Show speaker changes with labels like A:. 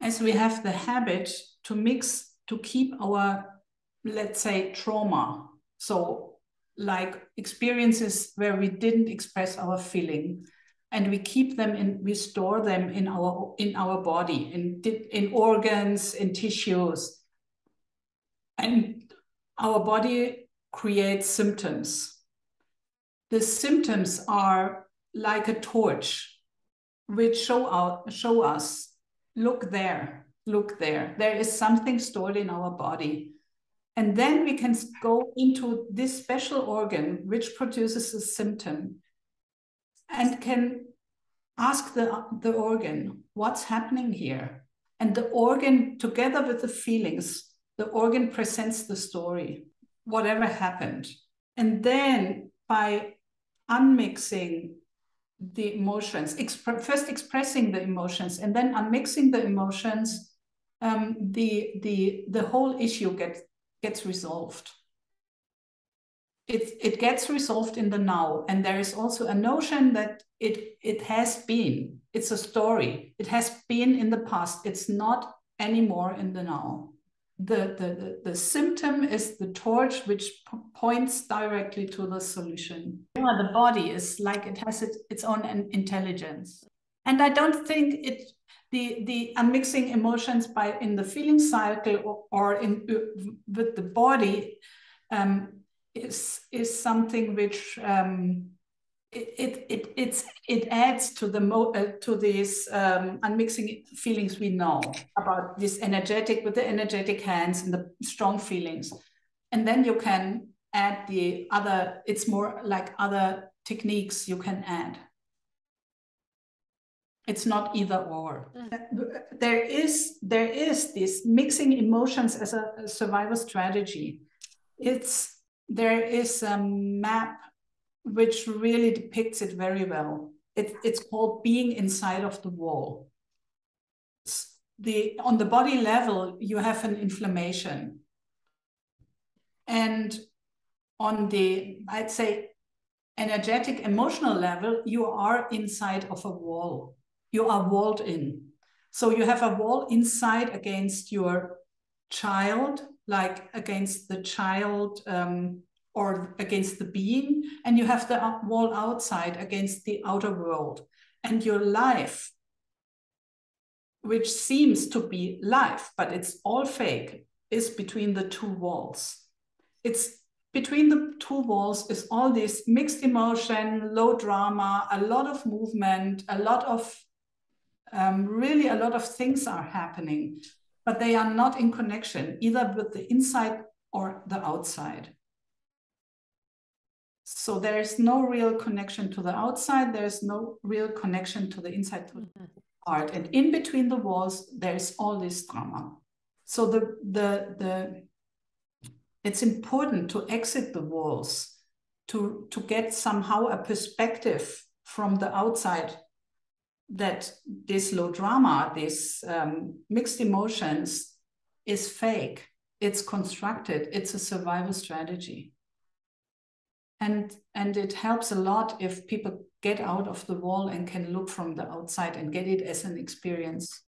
A: as we have the habit to mix to keep our, let's say, trauma. So, like experiences where we didn't express our feeling, and we keep them in, we store them in our in our body, in in organs, in tissues, and our body creates symptoms. The symptoms are like a torch, which show out show us look there, look there. There is something stored in our body. And then we can go into this special organ which produces a symptom and can ask the, the organ, what's happening here? And the organ, together with the feelings, the organ presents the story, whatever happened. And then by unmixing the emotions, exp first expressing the emotions and then unmixing the emotions, um, the, the, the whole issue gets, gets resolved. It, it gets resolved in the now. And there is also a notion that it, it has been, it's a story. It has been in the past. It's not anymore in the now the, the, the, symptom is the torch which points directly to the solution. The body is like it has it, its own intelligence. And I don't think it the the mixing emotions by in the feeling cycle or, or in with the body um, is is something which um, it it it's it adds to the mo uh, to these um, unmixing feelings we know about this energetic with the energetic hands and the strong feelings, and then you can add the other. It's more like other techniques you can add. It's not either or. Mm. There is there is this mixing emotions as a, a survival strategy. It's there is a map which really depicts it very well. It, it's called being inside of the wall. the, on the body level, you have an inflammation. And on the, I'd say, energetic, emotional level, you are inside of a wall. You are walled in. So you have a wall inside against your child, like against the child um, or against the being, and you have the wall outside against the outer world. And your life, which seems to be life, but it's all fake, is between the two walls. It's between the two walls is all this mixed emotion, low drama, a lot of movement, a lot of um, really a lot of things are happening, but they are not in connection either with the inside or the outside. So there is no real connection to the outside. There's no real connection to the inside to the art. And in between the walls, there's all this drama. So the the the it's important to exit the walls to to get somehow a perspective from the outside that this low drama, this um, mixed emotions is fake. It's constructed. It's a survival strategy and and it helps a lot if people get out of the wall and can look from the outside and get it as an experience